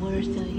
worth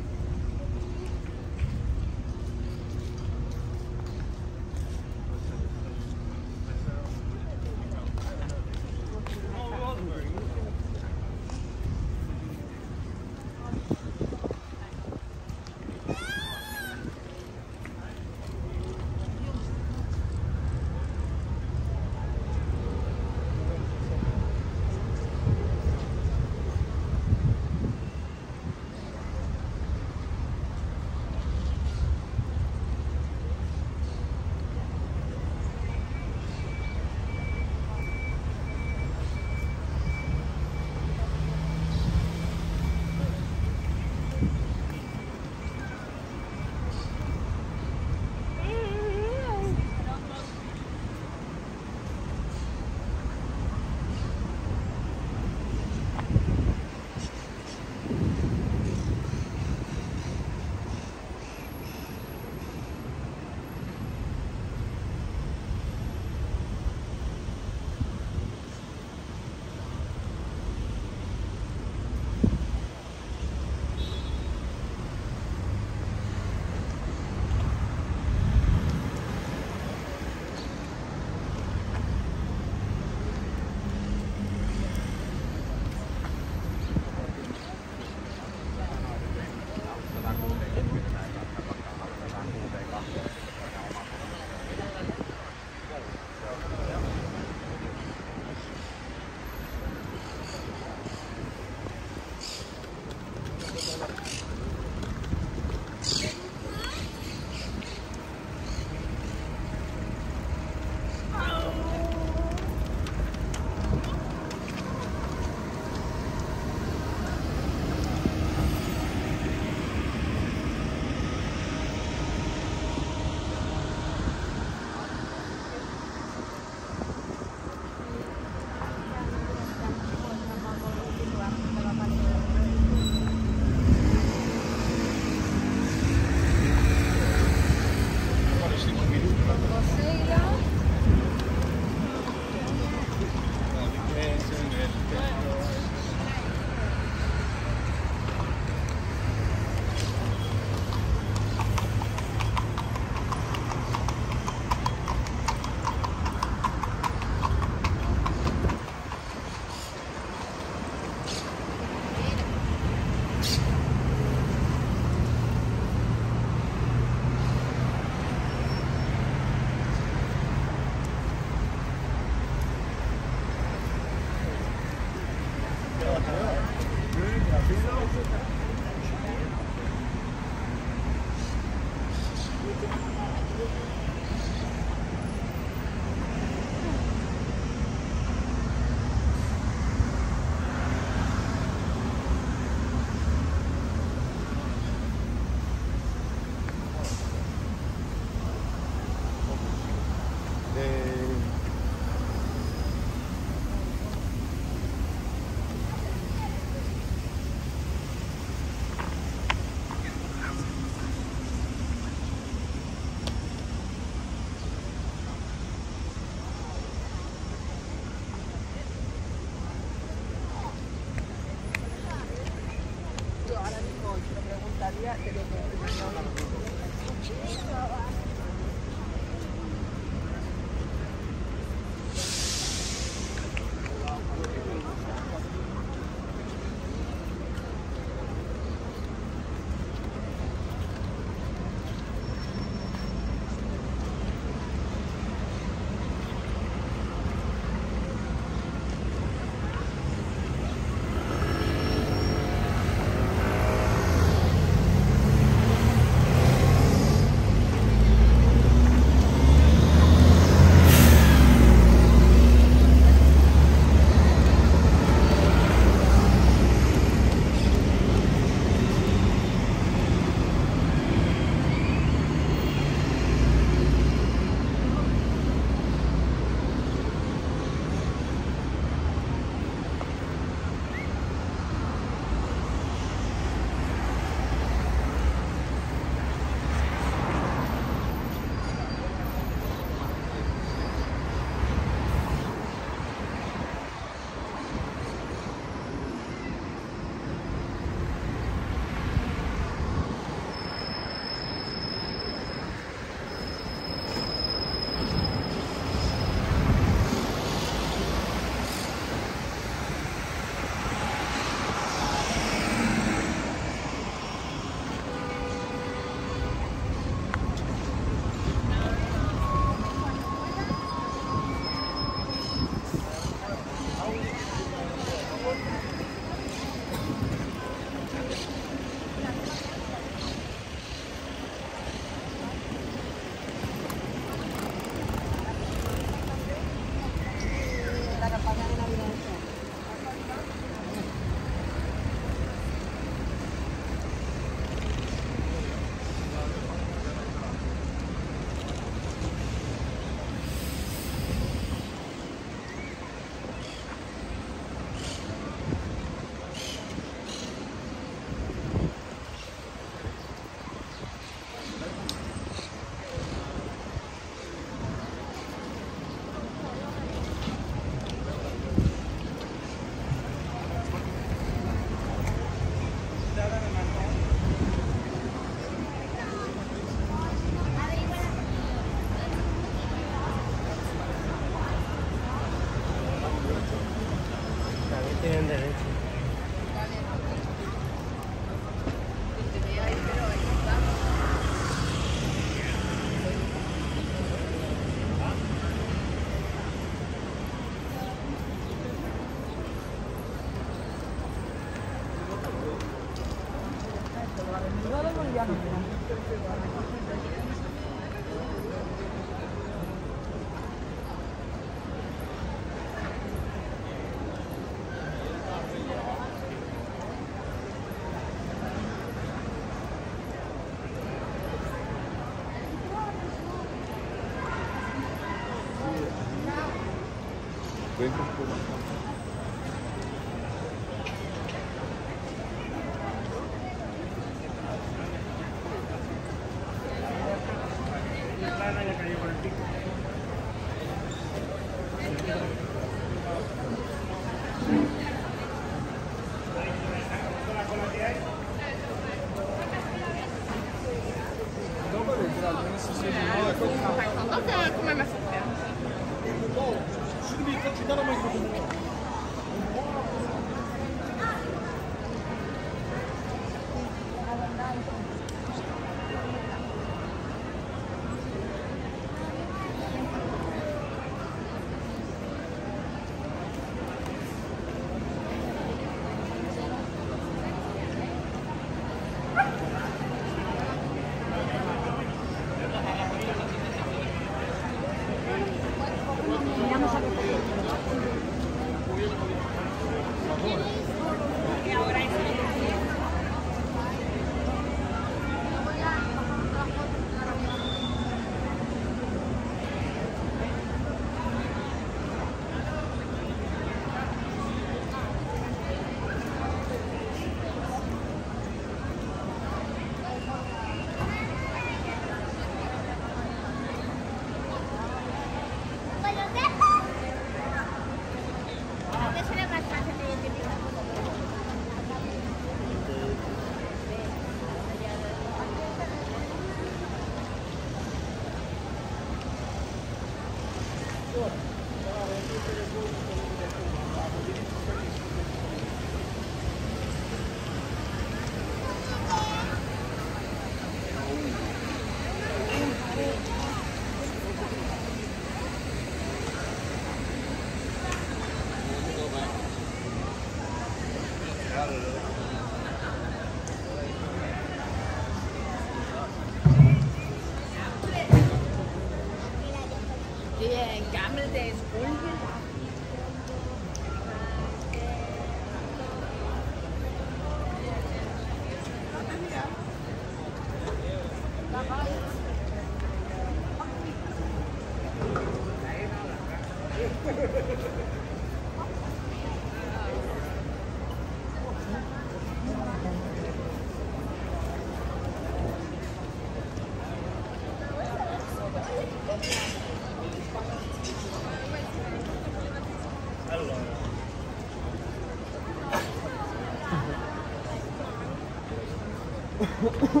Ha, ha, ha.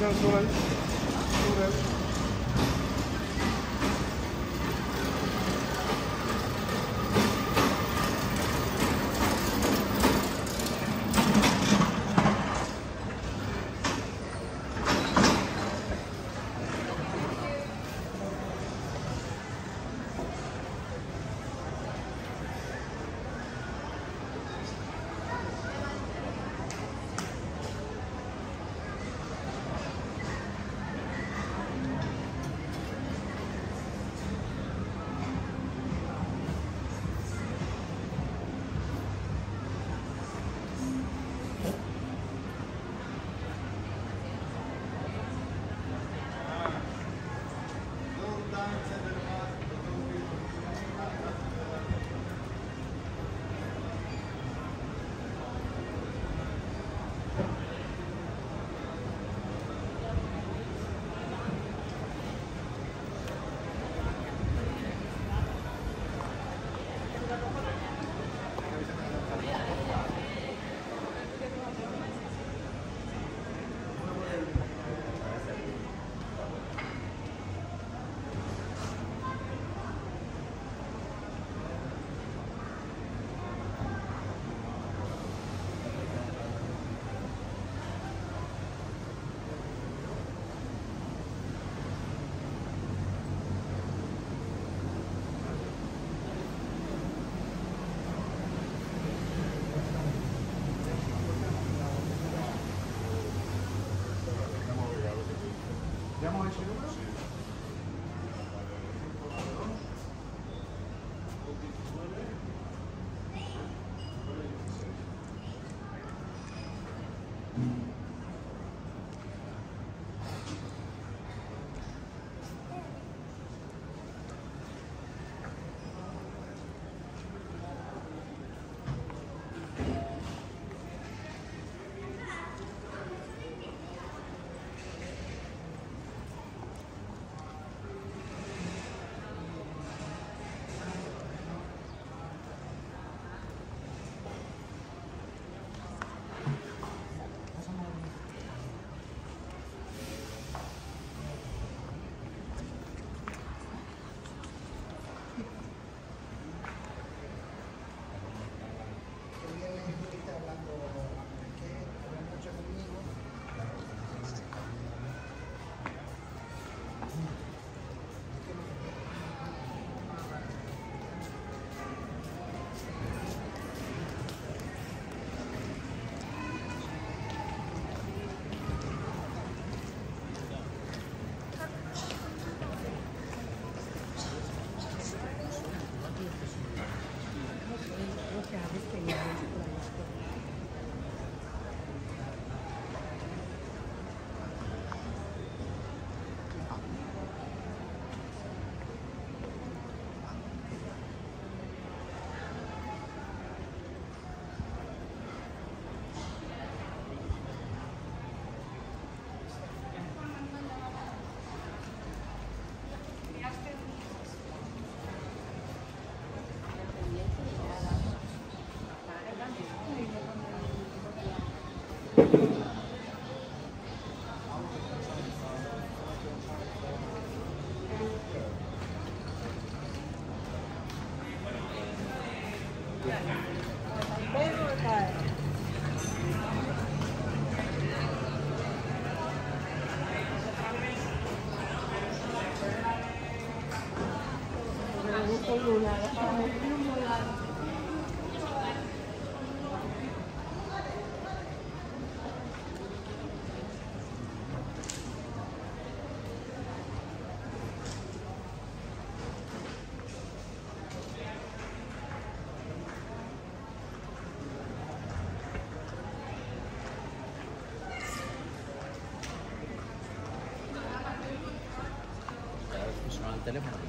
Jones Thank you. Teléfono.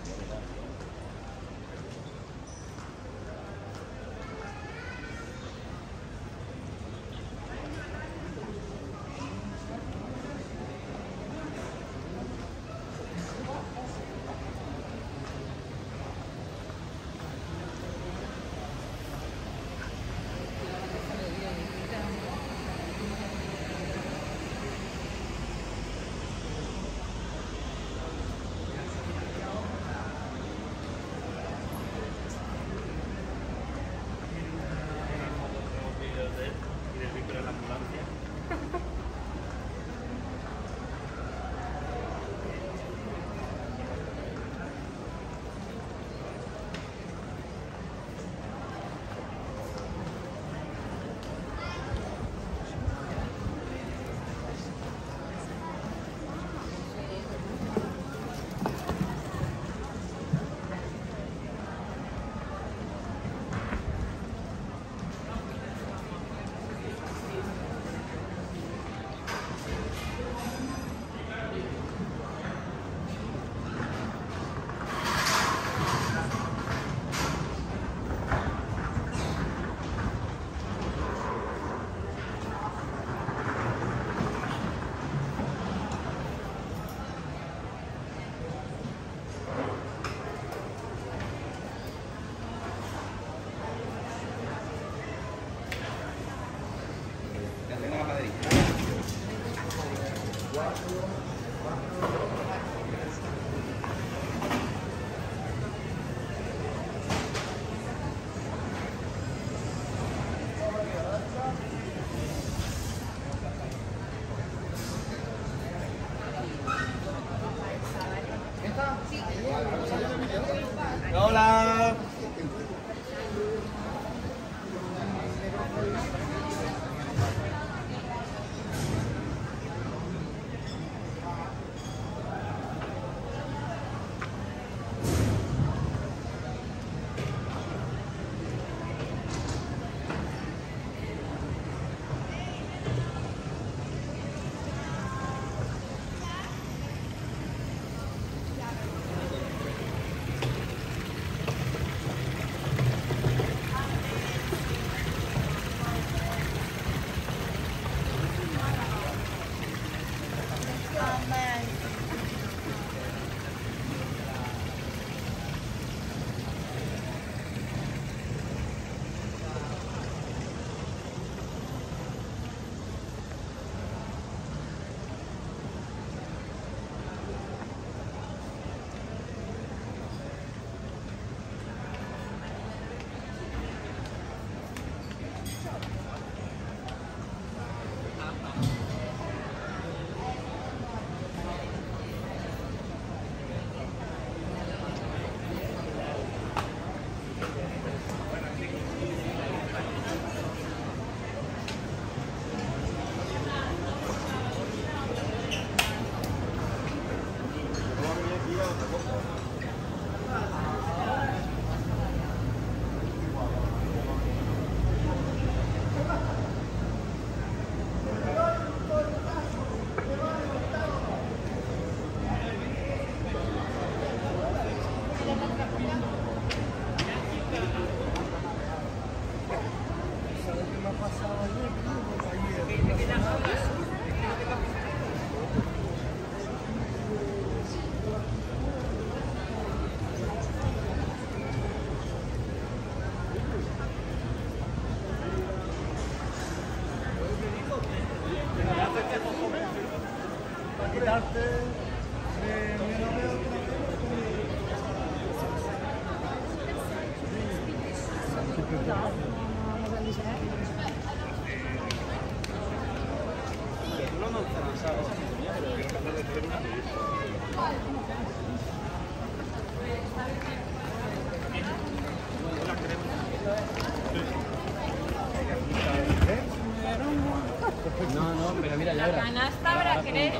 No, no, pero mira, ya La canasta habrá ¿Eh? crees.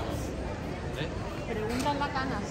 Preguntan la canasta.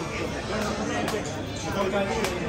Gracias.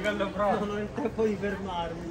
Livello pro. Non ho il tempo di fermarmi.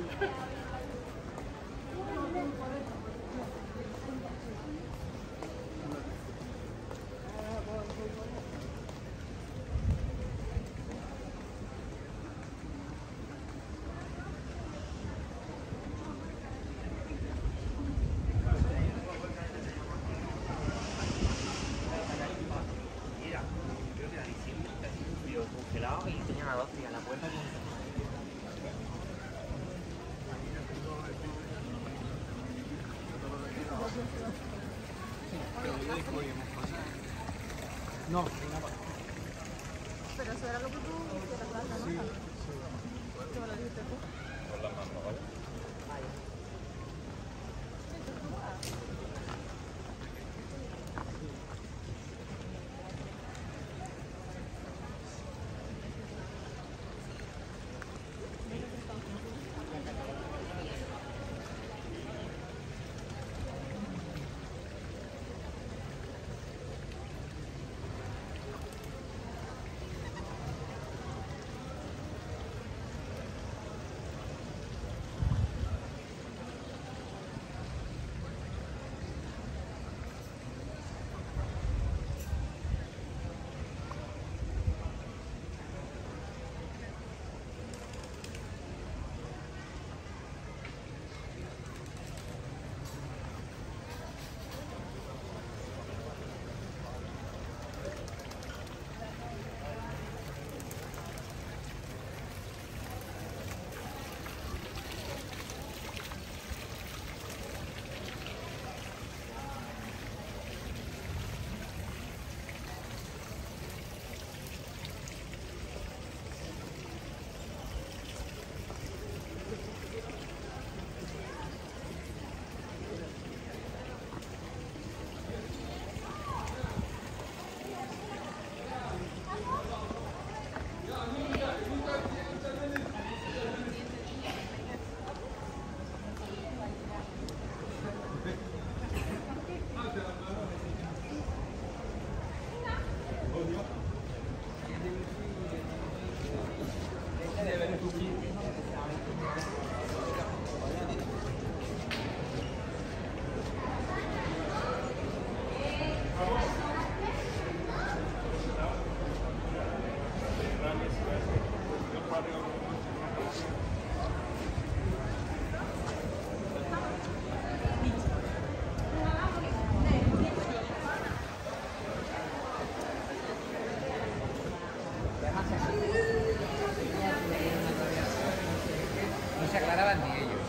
Se aclaraban ni ellos.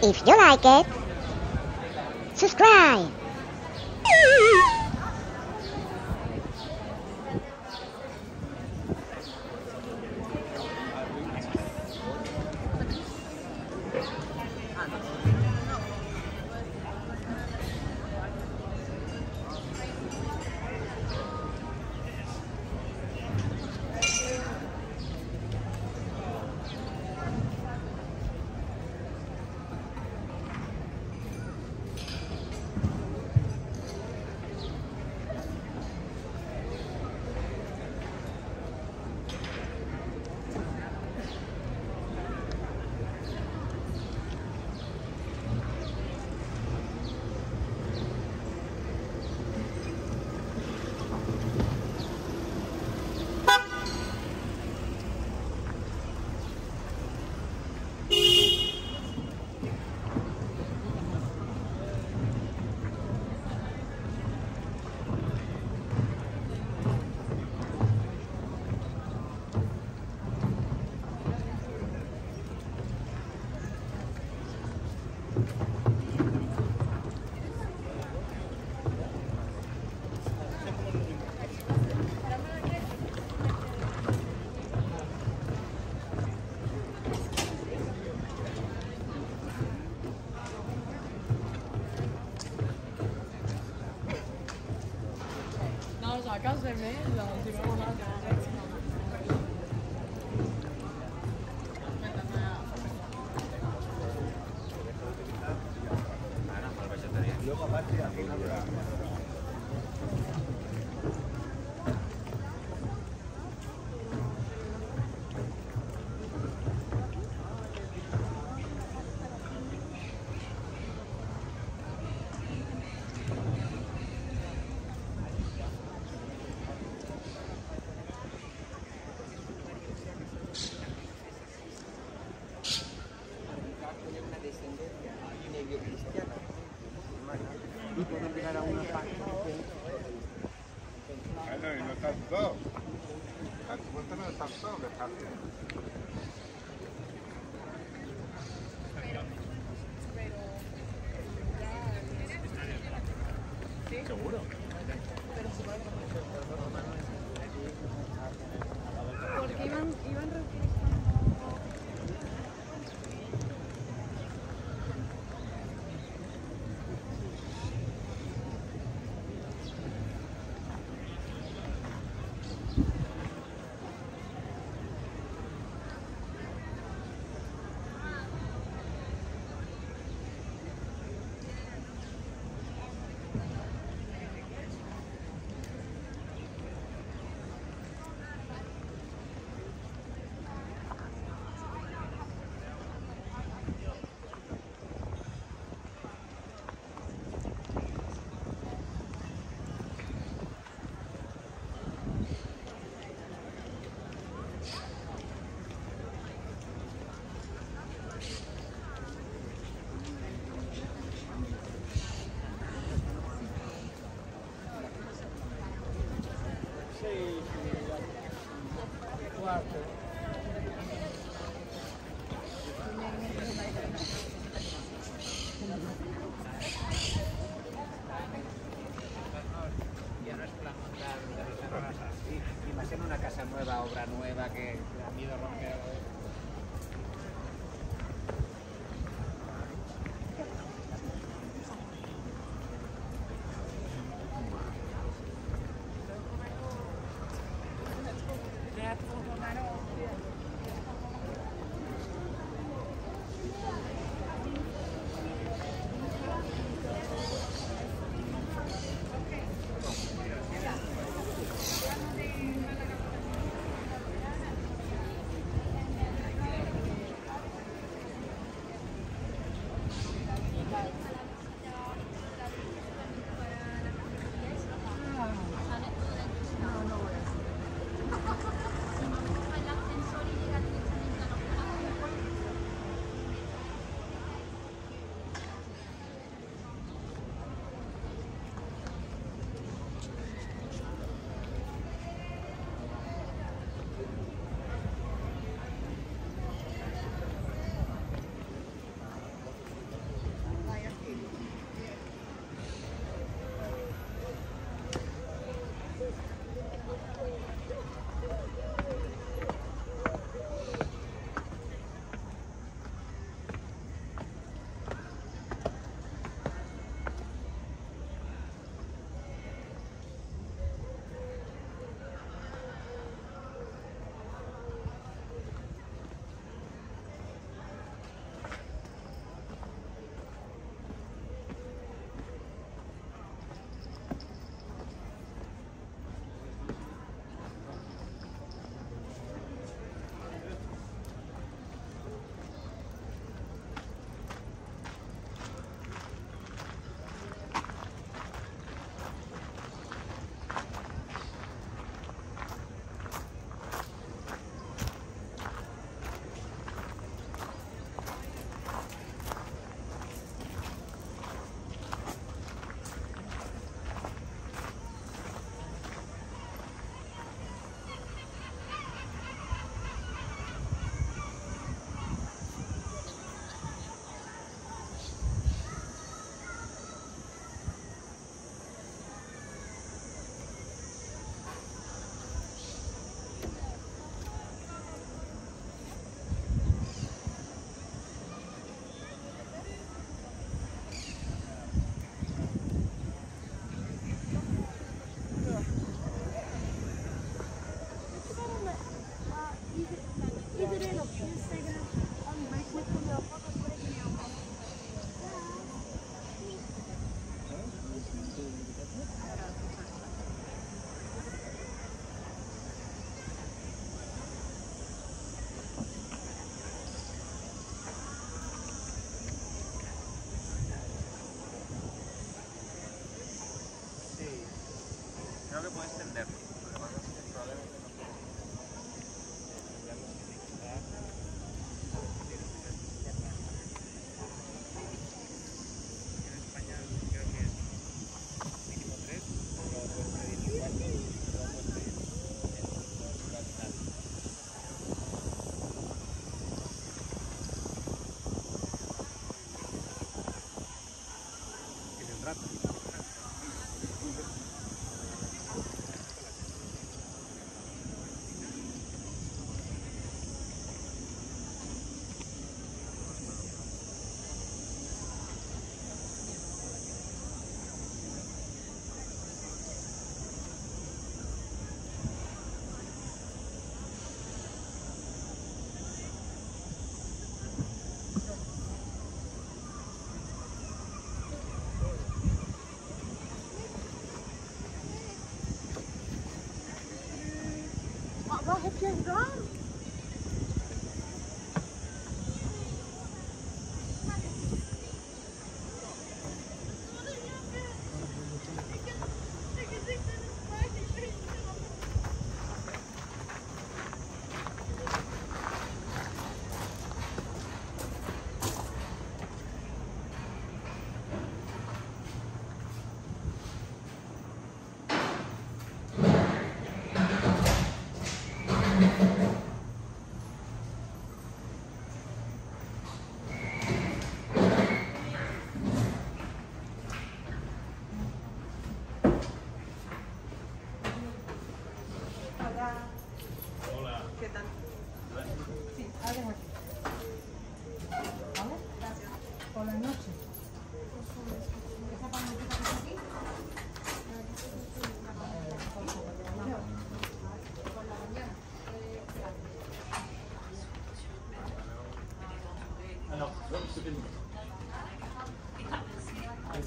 If you like it, subscribe.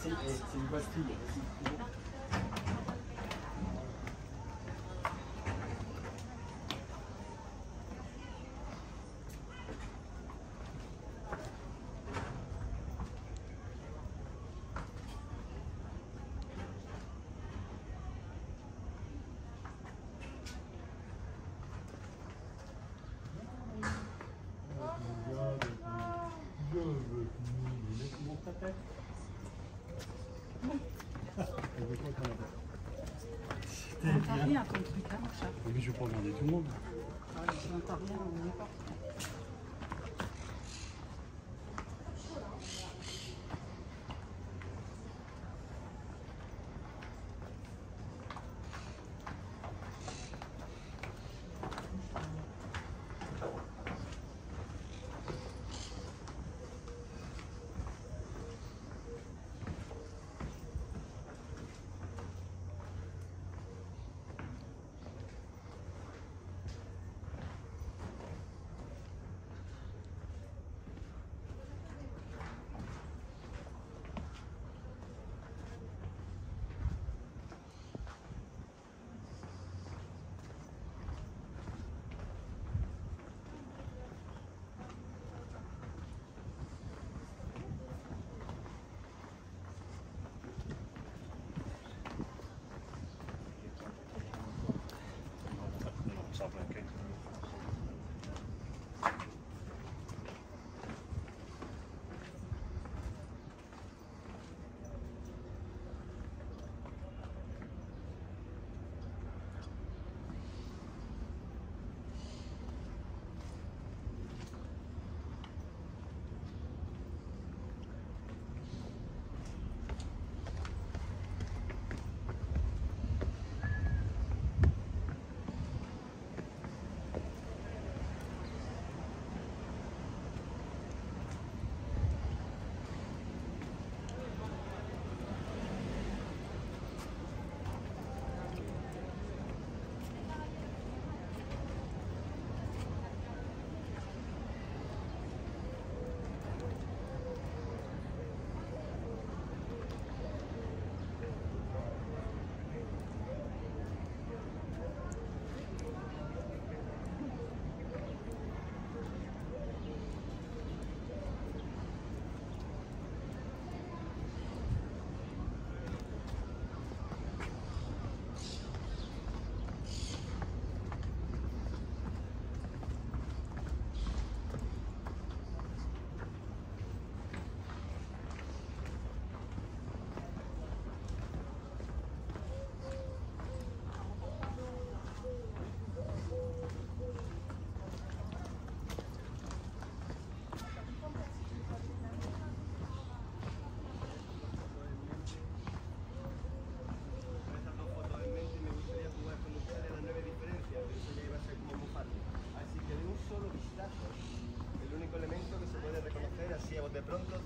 c'est une bascule. rien ton truc, hein. Mais je regarder tout le monde. something.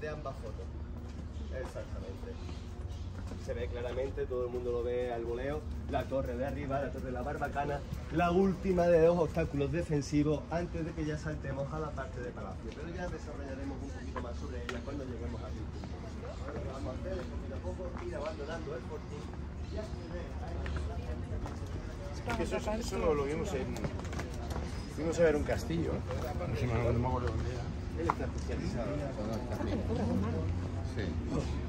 Ambas fotos. Exactamente. Se ve claramente, todo el mundo lo ve al voleo, la torre de arriba, la torre de la barbacana, la última de dos obstáculos defensivos antes de que ya saltemos a la parte de palacio. Pero ya desarrollaremos un poquito más sobre ella cuando lleguemos aquí. Ahora lo que vamos a hacer es poquito a poco ir abandonando el fortín. Ya se ve ahí. Eso, eso lo, lo vimos en. Fuimos a ver un castillo. No sé, no me acuerdo dónde especializado. Sí.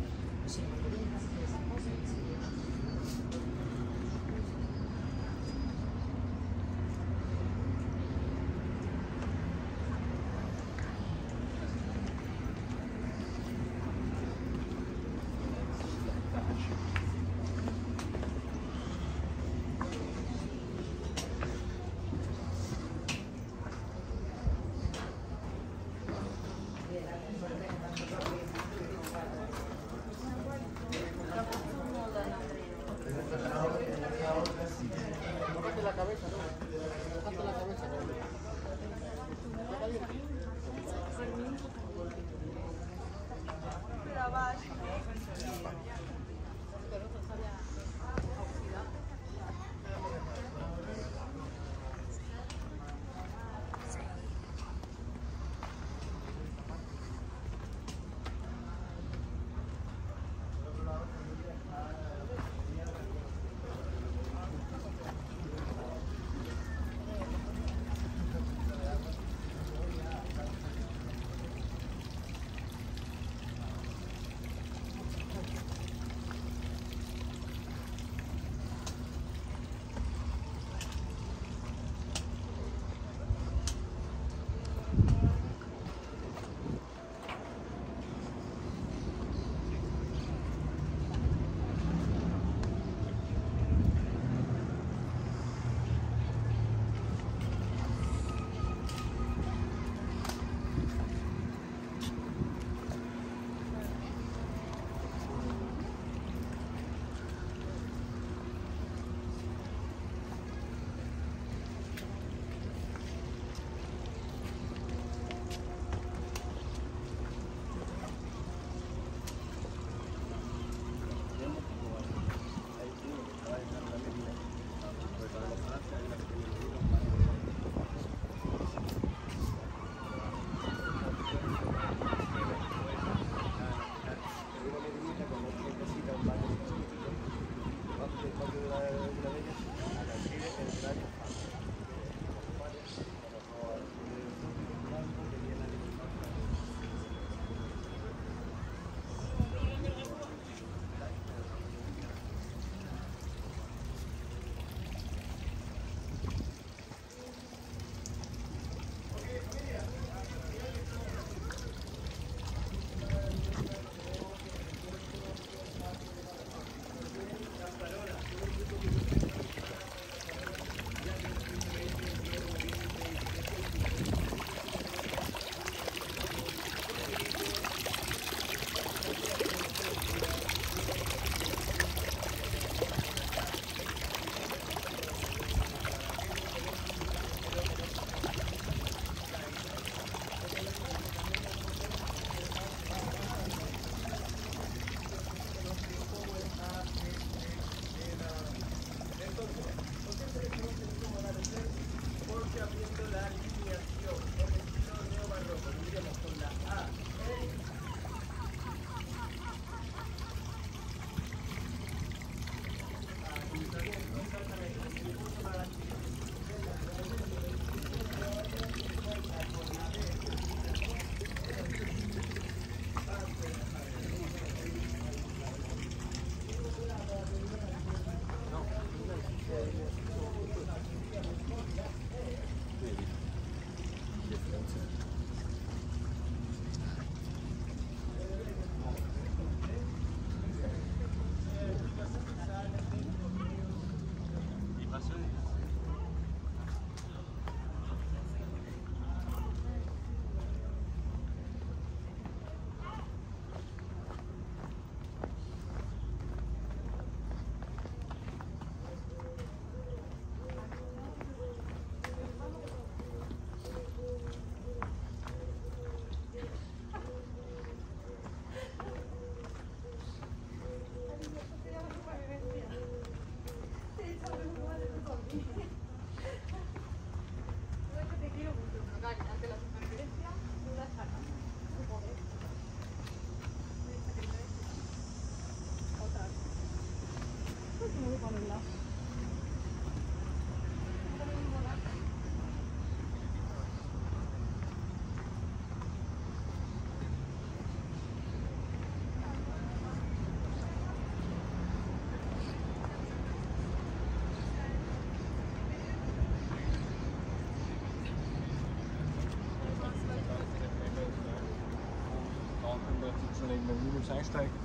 Nee, mijn moeder zijn steek.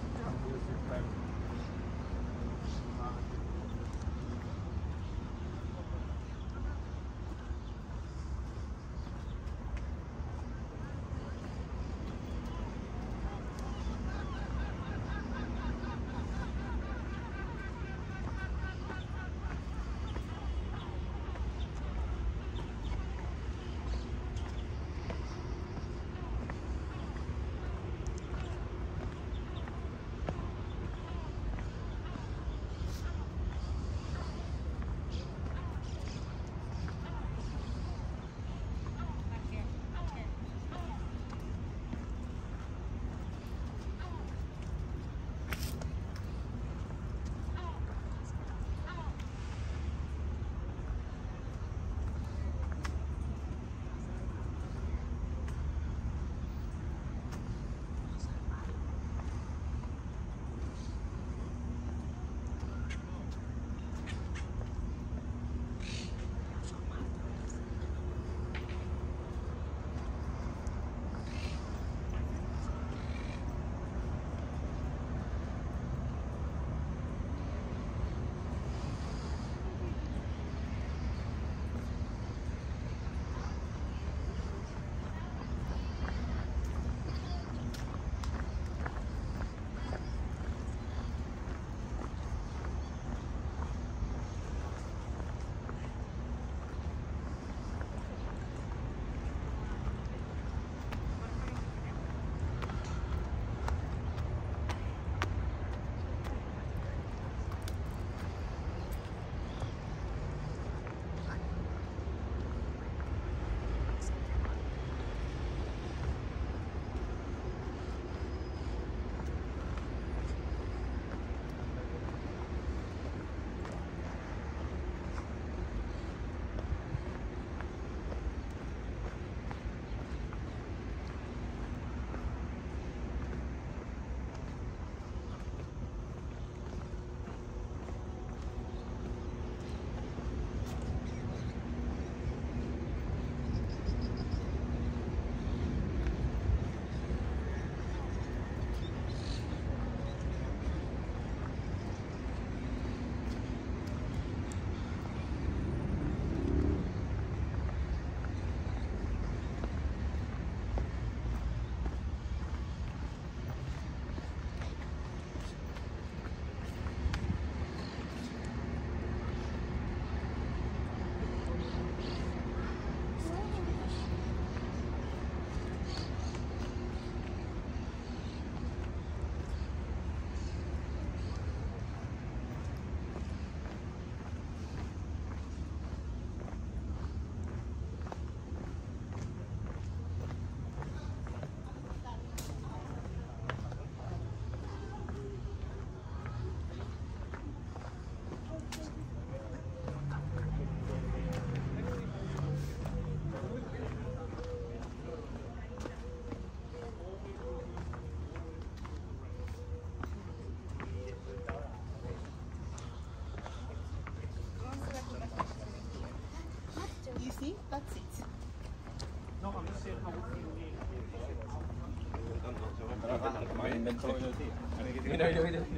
Kalau nanti ada yang kita bilang, "kita hidup-hidup."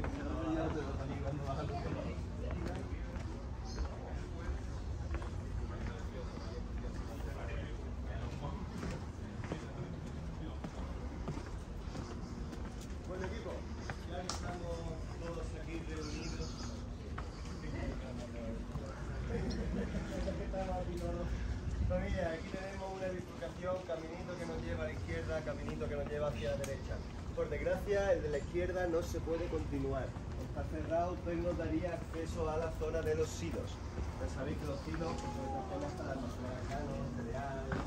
izquierda no se puede continuar. Está cerrado, pues nos daría acceso a la zona de los silos. Ya sabéis que los silos, pues, son las zonas para almacenar granos, cereales,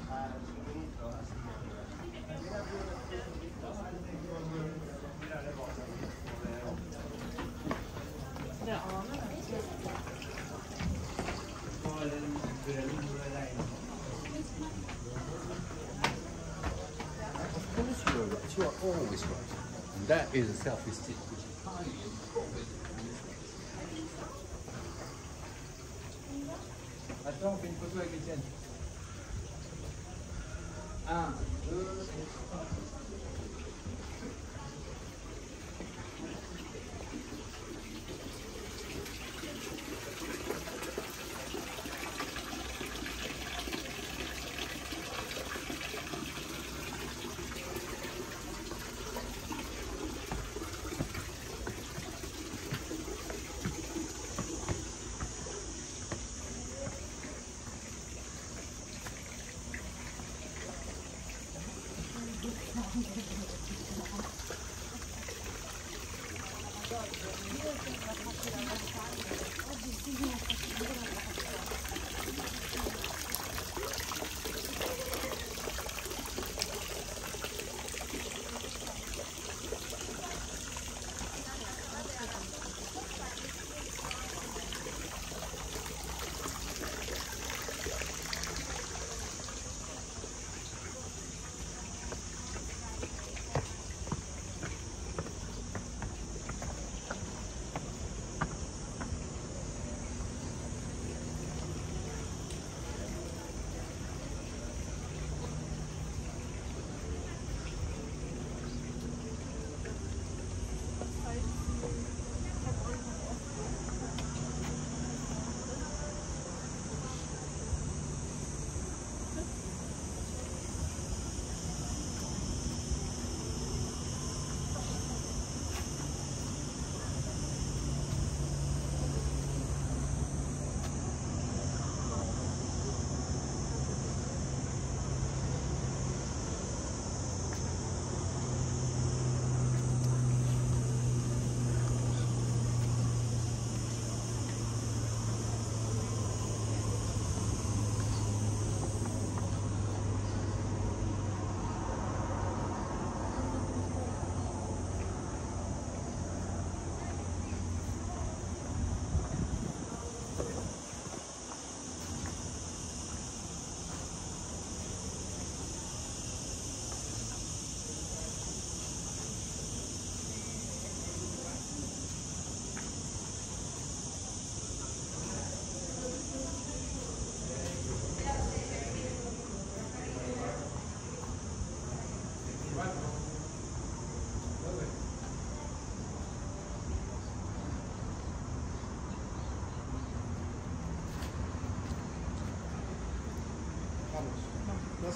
is a self-esteem.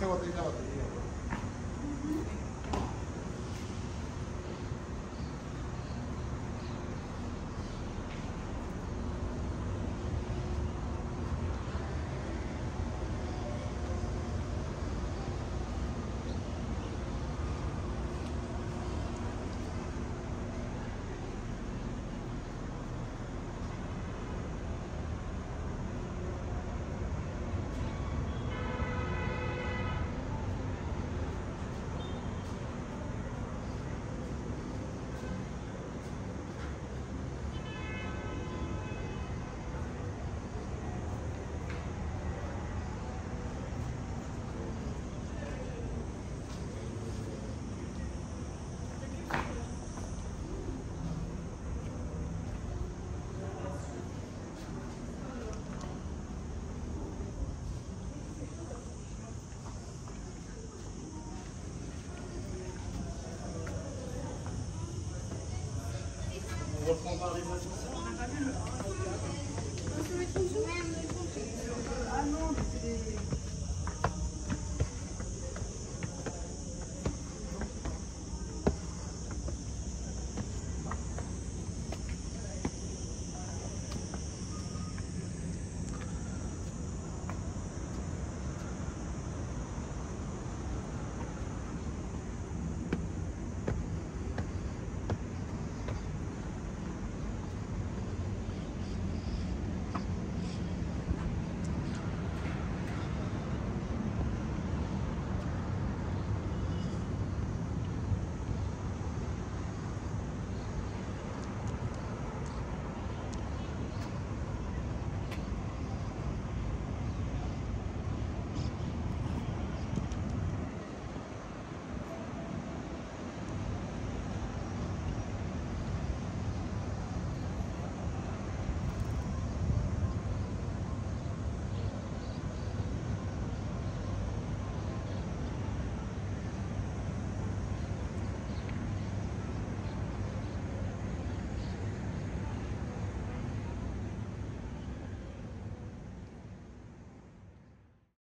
No se reprendra les mesures.